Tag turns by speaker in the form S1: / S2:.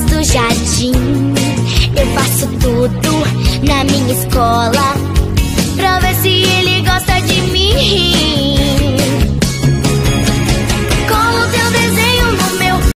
S1: do jardim. Eu faço tudo na minha escola.